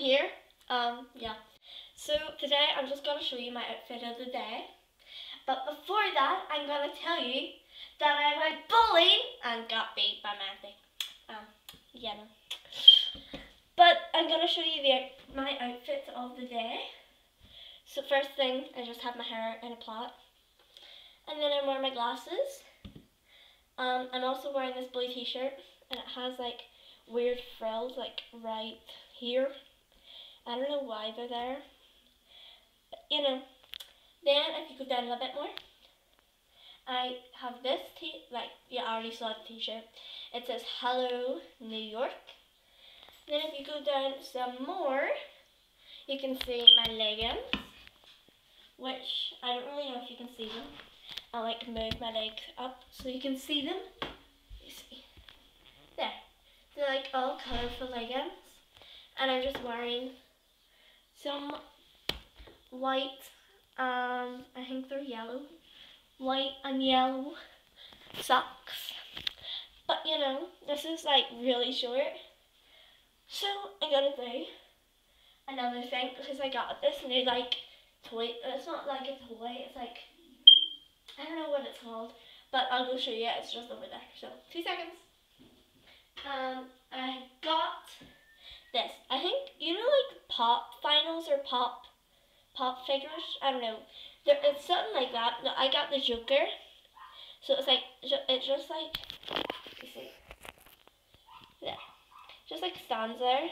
here. Um, yeah. So today I'm just gonna show you my outfit of the day. But before that, I'm gonna tell you that I went bowling and got beat by Matthew. Um, yeah. No. But I'm gonna show you the my outfit of the day. So first thing, I just have my hair in a plait. And then I'm wearing my glasses. Um, I'm also wearing this blue t-shirt and it has like weird frills like right here. I don't know why they're there. But, you know. Then if you go down a little bit more, I have this t like you already saw the t-shirt. It says Hello New York. Then if you go down some more, you can see my leggings, which I don't really know if you can see them. I like move my legs up so you can see them. You see. There. They're like all colourful leggings. And I'm just wearing some white, um, I think they're yellow, white and yellow socks. But you know, this is like really short. So I gotta do another thing because I got this new like toy. It's not like a toy, it's like I don't know what it's called, but I'll go show you. It's just over there. So, two seconds. Um, I got this. I think, you know like pop vinyls or pop, pop figures? I don't know. There, it's something like that. No, I got the Joker. So it's like, it's just like, you see. Yeah. Just like stands there.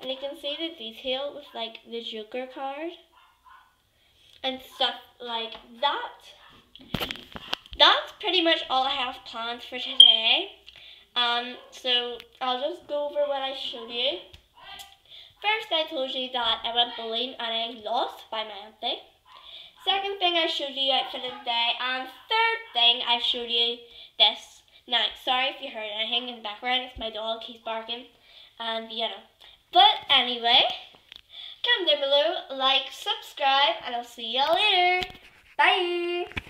And you can see the detail with like the Joker card. And stuff like that that's pretty much all I have planned for today. Um, so I'll just go over what I showed you. I told you that I went bowling and I lost by my auntie. Second thing, I showed you outfit of the day. And third thing, I showed you this. Now, sorry if you heard anything in the background. It's my dog. He's barking. And, you know. But anyway, comment down below, like, subscribe, and I'll see y'all later. Bye!